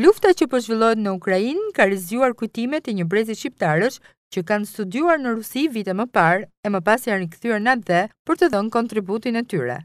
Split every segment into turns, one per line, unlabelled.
Lufta që po zhvillohet në Ukrainë ka rizgjuar kujtimet e një brezi shqiptarësh që kanë studiuar në Rusi vite më parë e më pas janë rikthyer në atdhe për të dhënë kontributin e tyre.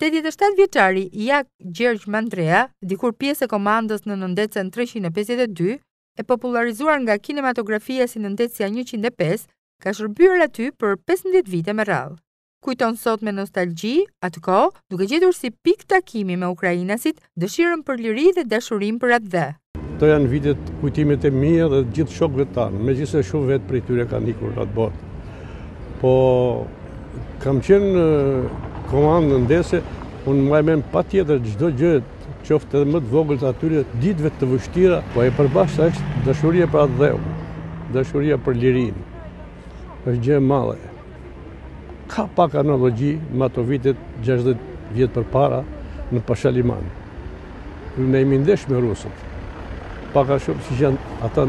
87 vjeçari Jak Gjergj Mandrea, dikur pjesë e komandës në nëndetësen 352, e popullarizuar nga kinematografia si nëndetësja 105, ka shërbyer aty për 15 vite me radhë. kujton sot me nostalgji atë kohë, duke gjetur si pikë takimi me ukrainasit dëshirën për liri dhe dashurinë për atdhe.
Këto janë vërtet kujtimet e mia dhe të gjithë shokëve tanë, megjithëse shumë vetë prej tyre kanë ikur në atë botë. Po, kam qenë komandant nëndetëse, unë mbaj mend patjetër çdo gjë, qoftë edhe më të vogël të atyre ditëve të vështira, po e përbashkëta është dashuria për atdheun, dashuria për lirinë, është gjë e madhe. Ka pak analogji me ato vitet gjashtëdhjetë vjet përpara në Pashaliman. Ne jemi ndesh me rusët. Pak a shumë siç janë ata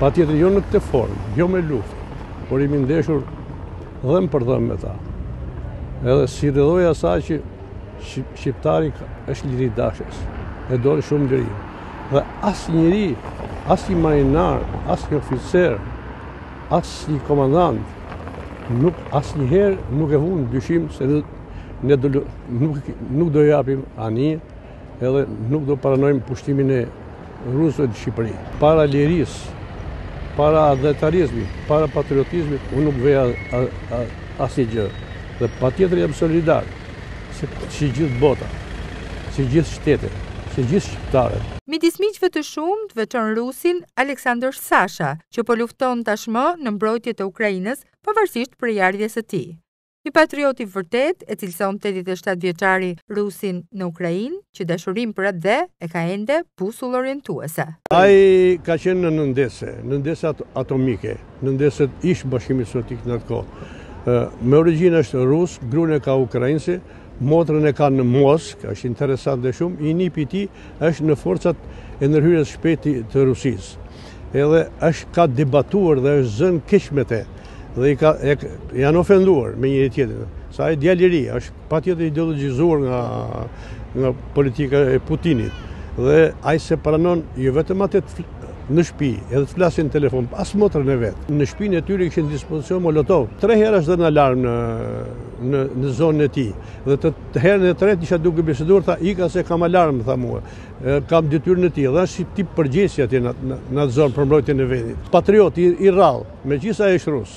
patjetër jo në këtë formë, jo me luftë, por jemi ndeshur dhëmb për dhëmb me ta. Edhe si rrjedhojë e asaj që shqiptari është liridashës, e do shumë lirinë. Dhe asnjeri, asnjë marinar, asnjë oficer, Asnjë komandant nuk asnjëherë nuk e vunë në dyshim se ne do nuk nuk do japim anije edhe nuk do pranojmë pushtimin e rusëve në Shqipëri. Para lirisë, para atdhetarizmit, para patriotizmit, unë nuk veja asnjë gjë. Dhe patjetër jam solidar, si, si gjithë bota, si gjithë shtetet, si gjithë shqiptarët.
Midis miqve të shumtë veçon rusin Aleksandër Sasha, që po lufton tashmë në mbrojtje të Ukrainës, pavarësisht prejardhjes së tij. Një patriot i vërtetë, e cilëson 87 vjeçari rusin në Ukrainë, që dashurinë për atdhe e ka ende busull orientuese.
Ai ka qenë në nëndetëse, nëndetëset atomike, nëndetëset e ish Bashkimit Sovjetik në atë kohë. Me origjinë është rus, gruan e ka ukrainase, Motrën e ka në Moskë, është interesant dhe shumë, i nipi i tij është në forcat e ndërhyrjes së shpejtë të Rusisë. Edhe është ka debatuar dhe është zënë keq me të, dhe i ka, e, janë ofenduar me njëri-tjetrin. Se ai djalë i ri është patjetër i ideologjizuar nga, nga politika e Putinit. Dhe ai s'e pranon jo vetëm atë në shtëpi, edhe të flasin në telefon, as motrën e vet. Në shtëpinë e tyre kishin në dispozicion Molotov. Tre herë është dhënë alarm në në në zonën e tij. Dhe të, të herën e tretë isha duke biseduar, tha ika se kam alarm, tha mua. E, kam detyrën e tij. Dhe është si tip përgjegjësi atje në në, në atë zonë për mbrojtjen e vendit. Patriot i, i rrallë, megjithëse ai është rus.